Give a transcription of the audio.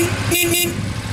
你你你。你你